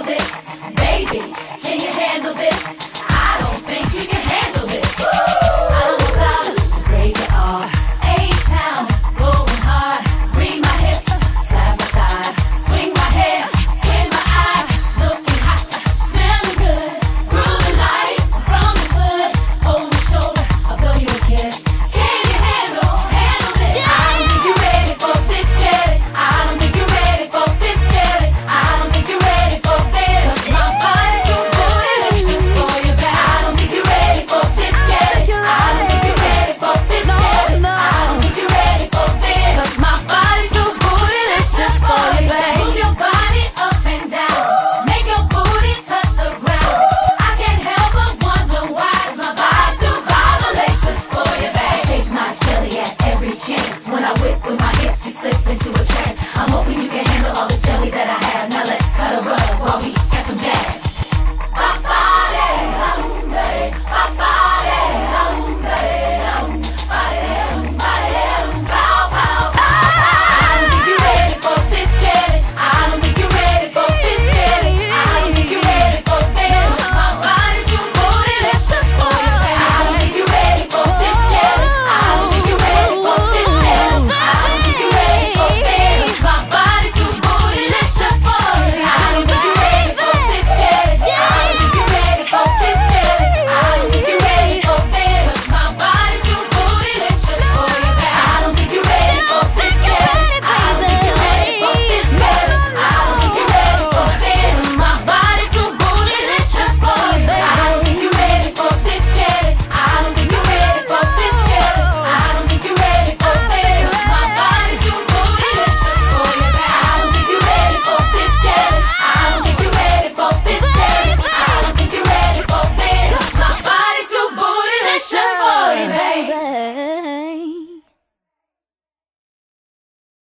a trance. I'm hoping you can